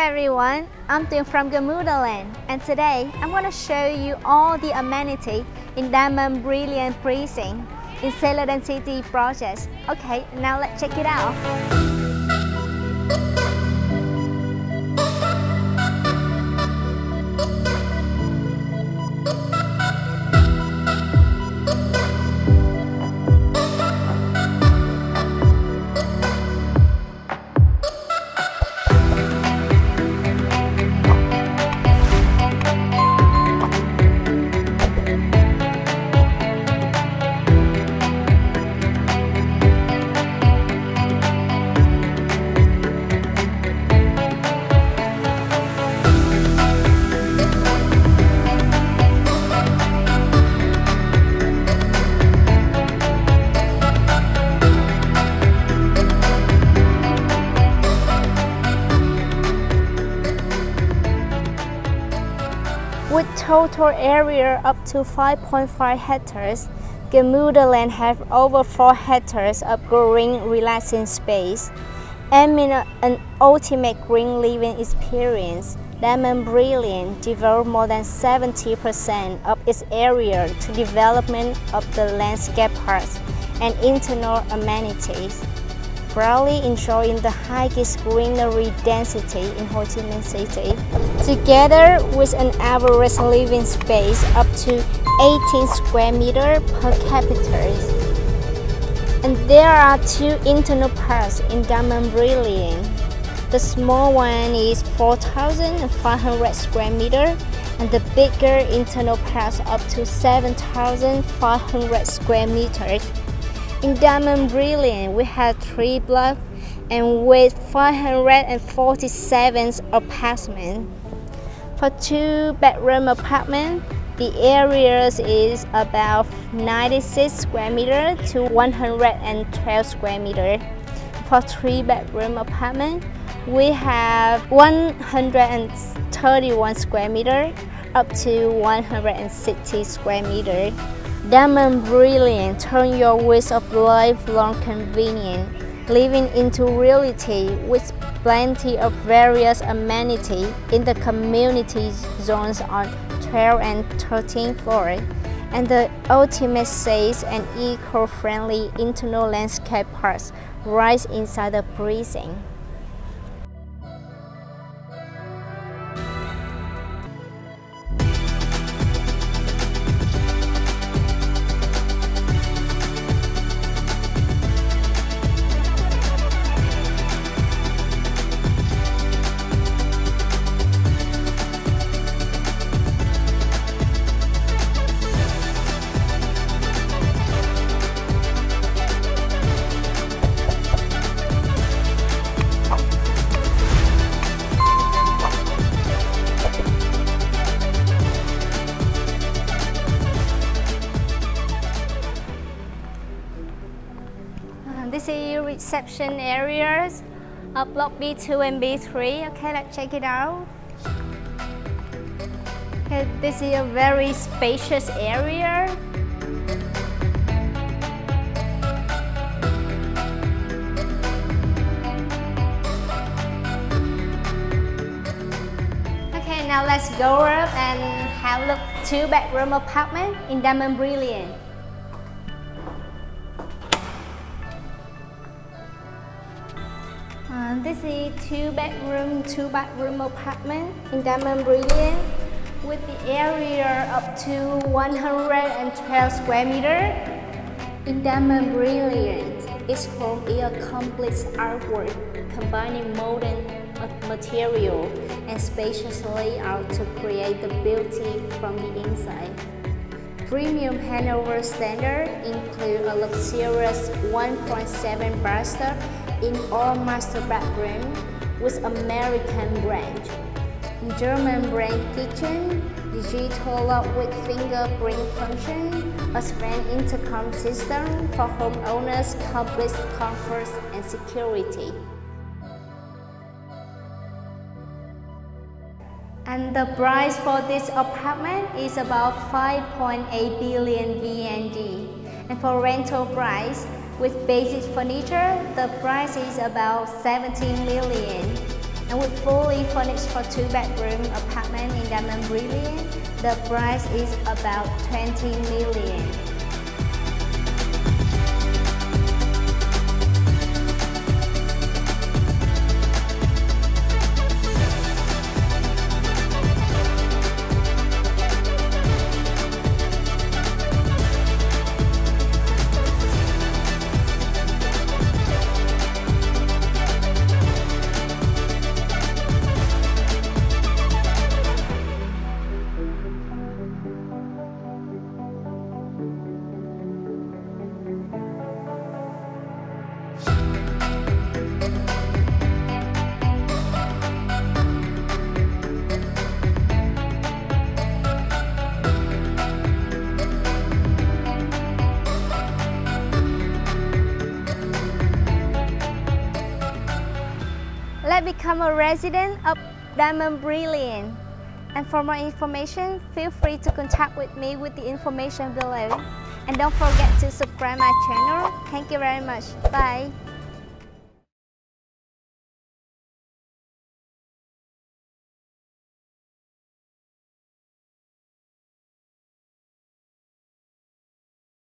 everyone, I'm Tuyền from Gamudaland and today I'm going to show you all the amenity in Diamond Brilliant Precinct in Celadon City project. Okay, now let's check it out. Total area up to 5.5 hectares, Gamudaland has over 4 hectares of green relaxing space. Aiming an ultimate green living experience, Diamond Brilliant devotes more than 70% of its area to development of the landscape parks and internal amenities proudly enjoying the highest greenery density in Ho Chi Minh City, together with an average living space up to 18 square meter per capita. And there are two internal parks in Diamond Brilliant. The small one is 4,500 square meter and the bigger internal parks up to 7,500 square meters. In Diamond Brilliant, we have three blocks and with 547 apartments. For two bedroom apartment, the area is about 96 square meter to 112 square meter. For three bedroom apartment, we have 131 square meter up to 160 square meter. Diamond Brilliant turn your wish of lifelong convenience living into reality with plenty of various amenities in the community zones on 12 and 13 floor and the ultimate safe and eco-friendly internal landscape parks right inside the precinct. This is reception areas of block B2 and B3. Okay, let's check it out. Okay, this is a very spacious area. Okay, now let's go up and have a look two bedroom apartment in Diamond Brilliant. Uh, this is two bedroom, two bathroom apartment in Diamond Brilliant with the area up to 112 square meter. In Diamond Brilliant, its home is a complex artwork combining modern material and spacious layout to create the beauty from the inside. Premium handover standard include a luxurious 1.7 bathtub in all master bedroom with American brand. German brand kitchen, digital lock with fingerprint function, a screen intercom system for homeowners, complete comfort and security. And the price for this apartment is about 5.8 billion VND. And for rental price, with basic furniture, the price is about 17 million. And with fully furnished for two bedroom apartment in Diamond Brilliant, the price is about 20 million. Let's become a resident of Diamond Brilliant. And for more information, feel free to contact with me with the information below. And don't forget to subscribe my channel. Thank you very much. Bye.